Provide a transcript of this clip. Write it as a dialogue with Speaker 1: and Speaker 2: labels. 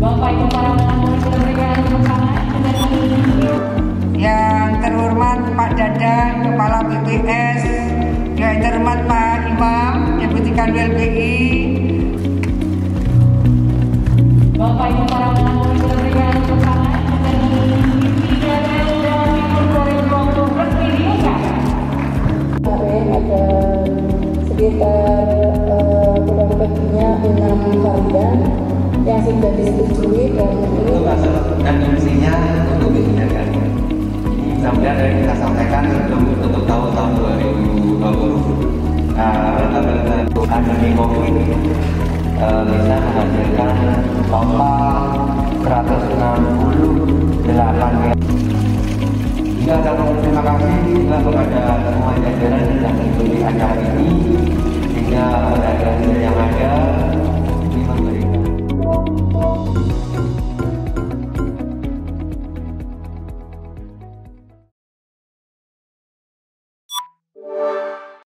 Speaker 1: Bapak Ibu para
Speaker 2: Yang terhormat Pak Dadan, Kepala BPS, yang terhormat Pak Imam, Deputi Kanwil BI,
Speaker 1: Bapak Ibu para pengambil
Speaker 3: yang sudah disetujui dan ini
Speaker 4: dan fungsinya untuk dihindarkan. Kemudian dari kita sampaikan sebelum tutup tahun tahun 2020, nah, rata-rata pandemi COVID eh, bisa menghasilkan total 168 miliar. Kami terima kasih juga kepada semua jajaran yang mengikuti acara ini you